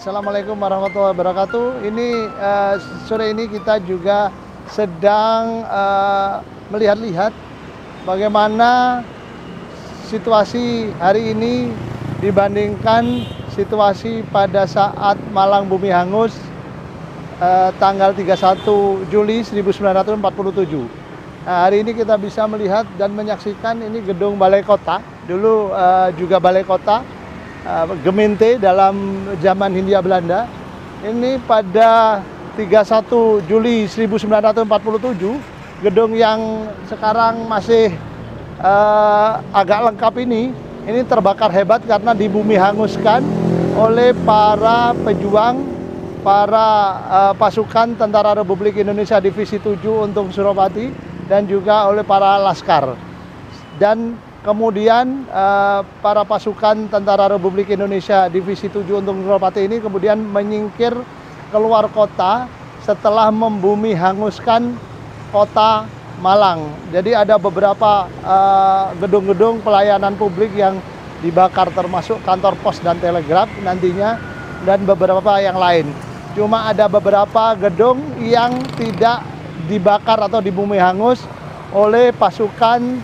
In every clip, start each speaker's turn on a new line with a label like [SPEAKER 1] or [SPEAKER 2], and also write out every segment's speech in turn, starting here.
[SPEAKER 1] Assalamualaikum warahmatullahi wabarakatuh. Ini uh, sore ini kita juga sedang uh, melihat-lihat bagaimana situasi hari ini dibandingkan situasi pada saat Malang Bumi Hangus uh, tanggal 31 Juli 1947. Nah, hari ini kita bisa melihat dan menyaksikan ini gedung Balai Kota. Dulu uh, juga Balai Kota uh, Gemeente dalam zaman Hindia Belanda. Ini pada 31 Juli 1947 gedung yang sekarang masih uh, agak lengkap ini ini terbakar hebat karena di bumi hanguskan oleh para pejuang para uh, pasukan Tentara Republik Indonesia Divisi 7 untuk Suropati dan juga oleh para laskar. Dan Kemudian uh, para pasukan Tentara Republik Indonesia Divisi 7 untuk Suropati ini kemudian menyingkir keluar kota setelah membumi hanguskan kota Malang. Jadi ada beberapa eh, gedung-gedung uh, pelayanan publik yang dibakar termasuk kantor pos dan telegraf nantinya dan beberapa yang lain. Cuma ada beberapa gedung yang tidak dibakar atau dibumi hangus oleh pasukan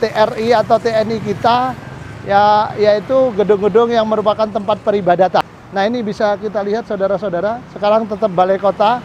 [SPEAKER 1] TRI atau TNI kita ya yaitu gedung-gedung yang merupakan tempat peribadatan. Nah ini bisa kita lihat saudara-saudara, sekarang tetap balai kota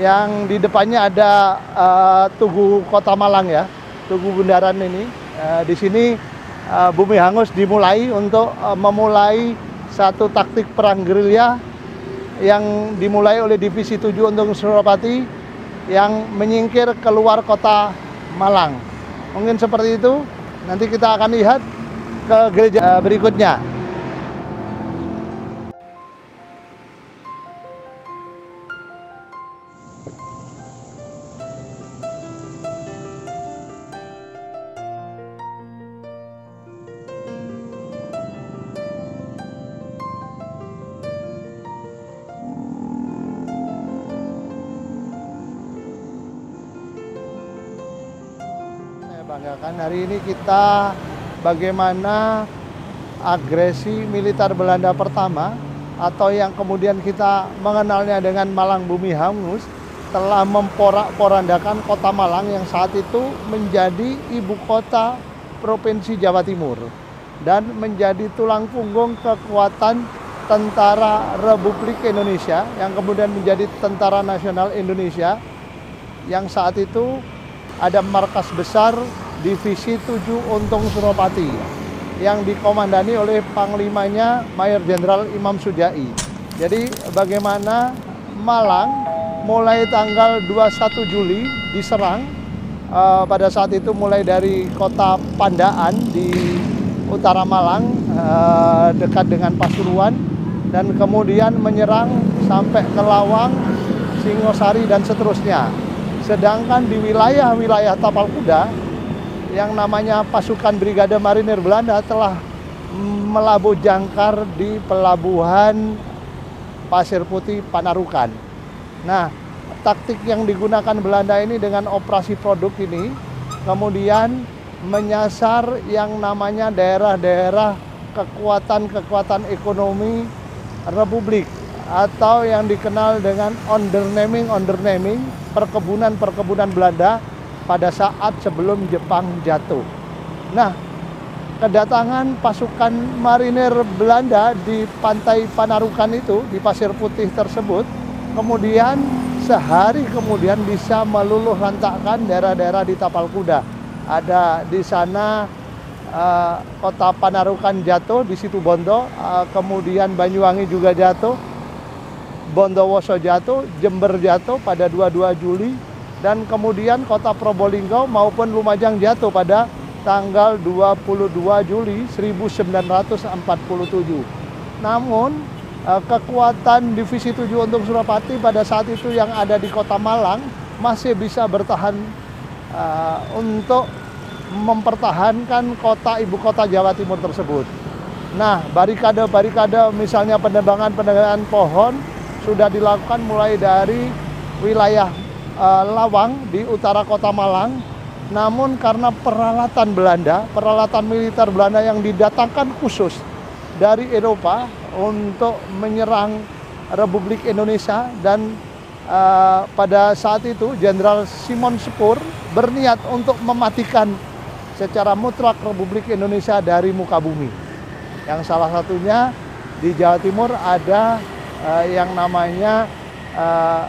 [SPEAKER 1] yang di depannya ada uh, Tugu Kota Malang ya, Tugu Bundaran ini. Uh, di sini uh, Bumi Hangus dimulai untuk uh, memulai satu taktik perang gerilya yang dimulai oleh Divisi 7 untuk Suropati yang menyingkir keluar kota Malang. Mungkin seperti itu. Nanti kita akan lihat ke gereja berikutnya. Banggakan hari ini kita bagaimana agresi militer Belanda pertama atau yang kemudian kita mengenalnya dengan Malang Bumi Hangus telah memporak-porandakan kota Malang yang saat itu menjadi ibu kota Provinsi Jawa Timur dan menjadi tulang punggung kekuatan Tentara Republik Indonesia yang kemudian menjadi Tentara Nasional Indonesia yang saat itu ada markas besar Divisi 7 Untung Suropati yang dikomandani oleh Panglimanya Mayor Jenderal Imam Sujai. Jadi bagaimana Malang mulai tanggal 21 Juli diserang uh, pada saat itu mulai dari kota Pandaan di utara Malang uh, dekat dengan Pasuruan dan kemudian menyerang sampai ke Lawang, Singosari dan seterusnya. Sedangkan di wilayah-wilayah Tapal Kuda yang namanya pasukan Brigade Marinir Belanda telah melabuh jangkar di pelabuhan Pasir Putih Panarukan. Nah, taktik yang digunakan Belanda ini dengan operasi produk ini kemudian menyasar yang namanya daerah-daerah kekuatan-kekuatan ekonomi Republik atau yang dikenal dengan undernaming undernaming perkebunan perkebunan Belanda pada saat sebelum Jepang jatuh. Nah, kedatangan pasukan marinir Belanda di pantai Panarukan itu, di Pasir Putih tersebut, kemudian sehari kemudian bisa meluluh lantakkan daerah-daerah di Tapal Kuda. Ada di sana uh, kota Panarukan jatuh, di situ Bondo, uh, kemudian Banyuwangi juga jatuh, Bondowoso jatuh, Jember jatuh pada 22 Juli dan kemudian kota Probolinggo maupun Lumajang jatuh pada tanggal 22 Juli 1947. Namun eh, kekuatan Divisi 7 untuk Surapati pada saat itu yang ada di kota Malang masih bisa bertahan uh, untuk mempertahankan kota ibu kota Jawa Timur tersebut. Nah, barikade-barikade misalnya penebangan-penebangan pohon sudah dilakukan mulai dari wilayah uh, Lawang di utara kota Malang. Namun karena peralatan Belanda, peralatan militer Belanda yang didatangkan khusus dari Eropa untuk menyerang Republik Indonesia dan uh, pada saat itu Jenderal Simon Sepur berniat untuk mematikan secara mutlak Republik Indonesia dari muka bumi. Yang salah satunya di Jawa Timur ada uh, yang namanya uh,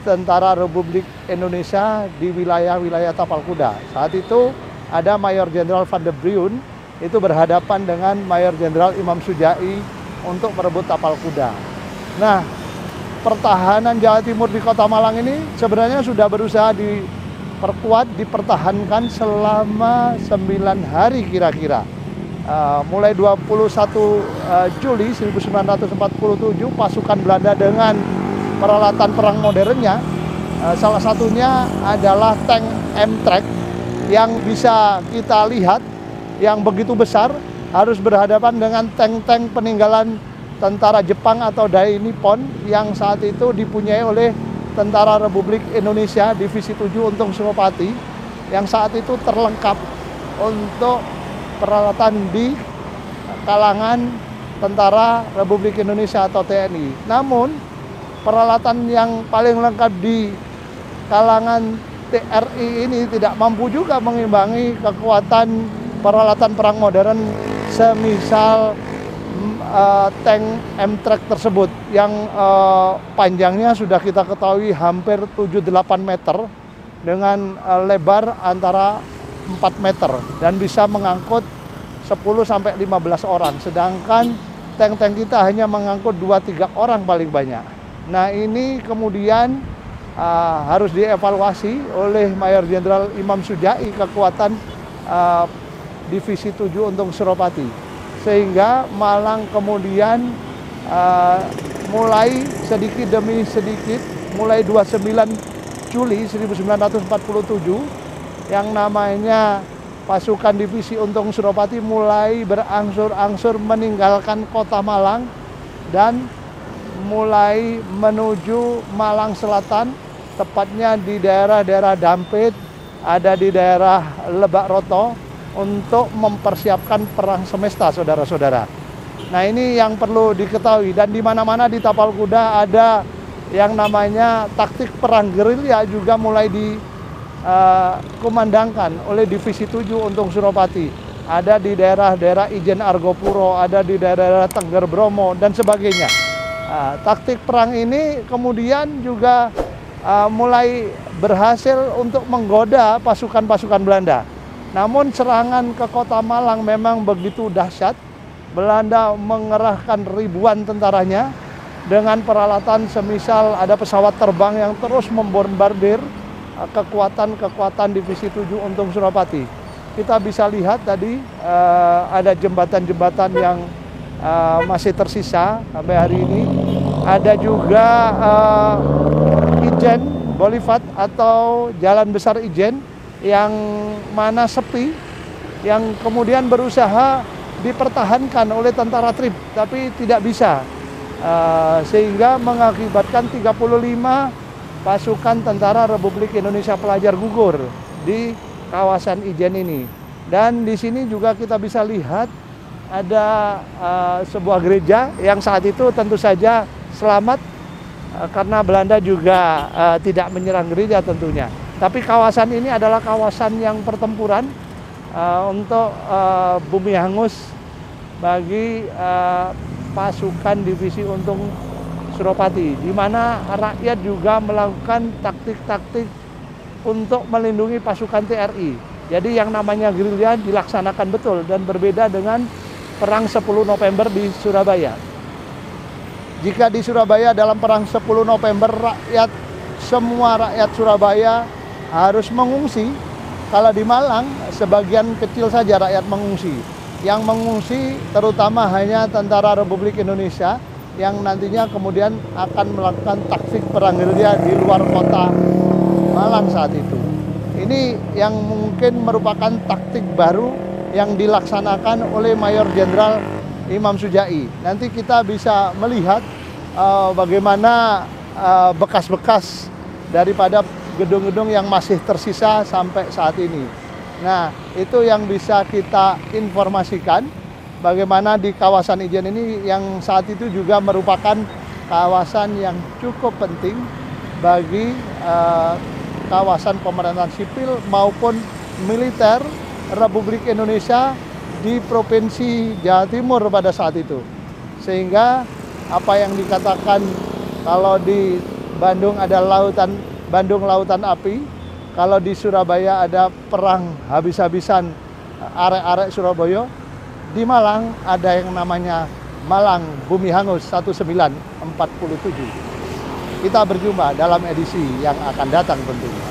[SPEAKER 1] Tentara Republik Indonesia di wilayah-wilayah Tapal Kuda. Saat itu ada Mayor Jenderal Van der Briun itu berhadapan dengan Mayor Jenderal Imam Sujai untuk merebut Tapal Kuda. Nah, pertahanan Jawa Timur di Kota Malang ini sebenarnya sudah berusaha diperkuat, dipertahankan selama 9 hari kira-kira. Uh, mulai 21 uh, Juli 1947 pasukan Belanda dengan peralatan perang modernnya uh, salah satunya adalah tank M-Track yang bisa kita lihat yang begitu besar harus berhadapan dengan tank-tank peninggalan tentara Jepang atau Dai Nippon yang saat itu dipunyai oleh Tentara Republik Indonesia Divisi 7 Untung Suropati yang saat itu terlengkap untuk peralatan di kalangan Tentara Republik Indonesia atau TNI. Namun peralatan yang paling lengkap di kalangan TRI ini tidak mampu juga mengimbangi kekuatan peralatan perang modern semisal uh, tank M-Track tersebut yang uh, panjangnya sudah kita ketahui hampir 7-8 meter dengan uh, lebar antara 4 meter dan bisa mengangkut 10 sampai 15 orang sedangkan tank-tank kita hanya mengangkut 2-3 orang paling banyak. Nah, ini kemudian uh, harus dievaluasi oleh Mayor Jenderal Imam Sujai kekuatan uh, Divisi 7 untuk Suropati. Sehingga Malang kemudian uh, mulai sedikit demi sedikit mulai 29 Juli 1947 yang namanya pasukan divisi Untung Suropati mulai berangsur-angsur meninggalkan kota Malang dan mulai menuju Malang Selatan tepatnya di daerah-daerah Dampit ada di daerah Lebak Roto untuk mempersiapkan perang semesta, saudara-saudara. Nah ini yang perlu diketahui dan di mana-mana di tapal kuda ada yang namanya taktik perang gerilya juga mulai dikumandangkan uh, oleh Divisi 7 untuk Suropati. Ada di daerah-daerah Ijen Argopuro, ada di daerah-daerah Tengger Bromo dan sebagainya. Uh, taktik perang ini kemudian juga uh, mulai berhasil untuk menggoda pasukan-pasukan Belanda namun serangan ke kota Malang memang begitu dahsyat. Belanda mengerahkan ribuan tentaranya dengan peralatan semisal ada pesawat terbang yang terus membombardir uh, kekuatan-kekuatan divisi 7 Untung Surapati. Kita bisa lihat tadi ada jembatan-jembatan yang masih tersisa sampai hari ini. Ada juga uh, Ijen Bolifat atau Jalan Besar Ijen yang mana sepi, yang kemudian berusaha dipertahankan oleh tentara Trip, tapi tidak bisa. Uh, sehingga mengakibatkan 35 pasukan tentara Republik Indonesia pelajar gugur di kawasan Ijen ini. Dan di sini juga kita bisa lihat ada uh, sebuah gereja yang saat itu tentu saja selamat uh, karena Belanda juga uh, tidak menyerang gereja tentunya. Tapi kawasan ini adalah kawasan yang pertempuran uh, untuk uh, bumi hangus bagi uh, pasukan divisi untung Suropati, di mana rakyat juga melakukan taktik-taktik untuk melindungi pasukan TRI. Jadi yang namanya gerilya dilaksanakan betul dan berbeda dengan perang 10 November di Surabaya. Jika di Surabaya dalam perang 10 November rakyat semua rakyat Surabaya harus mengungsi. Kalau di Malang, sebagian kecil saja rakyat mengungsi. Yang mengungsi terutama hanya tentara Republik Indonesia yang nantinya kemudian akan melakukan taktik perang gerilya di luar kota Malang saat itu. Ini yang mungkin merupakan taktik baru yang dilaksanakan oleh Mayor Jenderal Imam Sujai. Nanti kita bisa melihat uh, bagaimana eh, bekas-bekas uh, daripada gedung-gedung yang masih tersisa sampai saat ini. Nah, itu yang bisa kita informasikan bagaimana di kawasan Ijen ini yang saat itu juga merupakan kawasan yang cukup penting bagi uh, kawasan pemerintahan sipil maupun militer Republik Indonesia di Provinsi Jawa Timur pada saat itu. Sehingga apa yang dikatakan kalau di Bandung ada lautan Bandung lautan api, kalau di Surabaya ada perang habis-habisan arek-arek Surabaya, di Malang ada yang namanya Malang Bumi Hangus 1947. Kita berjumpa dalam edisi yang akan datang tentunya.